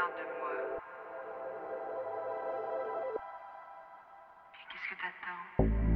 De moi. Qu'est-ce que t'attends?